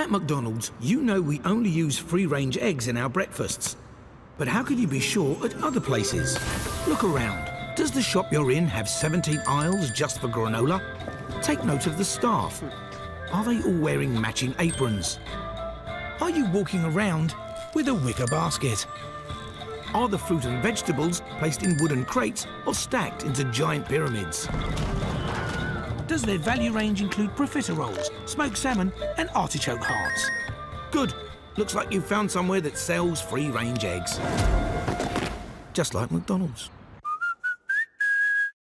At McDonald's, you know we only use free-range eggs in our breakfasts. But how can you be sure at other places? Look around. Does the shop you're in have 17 aisles just for granola? Take note of the staff. Are they all wearing matching aprons? Are you walking around with a wicker basket? Are the fruit and vegetables placed in wooden crates or stacked into giant pyramids? Does their value range include profiteroles, smoked salmon and artichoke hearts? Good. Looks like you've found somewhere that sells free-range eggs. Just like McDonald's.